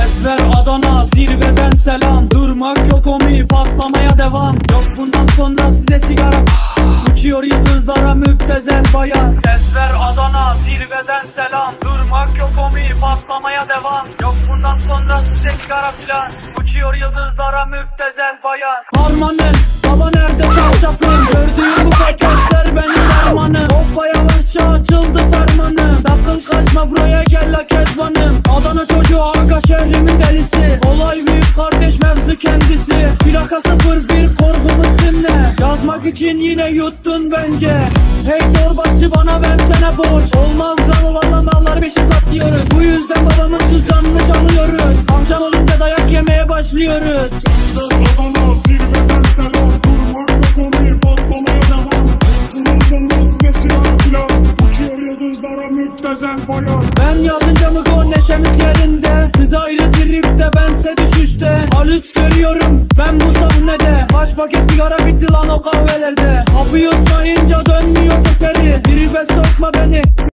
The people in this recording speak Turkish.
Ses ver Adana zirveden selam. Durmak yok omi patlamaya devam. Yok bundan sonra size sigara Uçuyor yıldızlara müptezel bayan. Ses ver Adana zirveden selam. Durmak yok omi patlamaya devam. Yok bundan sonra size sigara filan. Uçuyor yıldızlara müptezel bayan. Harmanın baba nerede? Çarşafın. Gördüğüm bu paketler benim dermanım. Hoppa yavaşça açıldı fermanım. Sakın kaçma buraya gel la kezbanım. Adana çocuğu mevzu kendisi Plaka 01 korkumuz dinle. Yazmak için yine yuttun bence. Hey torbacı bana versene borç. Olmaz lan valla mallar beşi satıyoruz Bu yüzden babamın tuzağını çalıyoruz Akşam olunca dayak yemeye başlıyoruz. Ben yazınca mı neşemiz yerinde bense düşüşte Halüs görüyorum. Ben bu sahnede. Kaç paket sigara bitti lan o kahvelerde. Kapı yutmayınca dönmüyor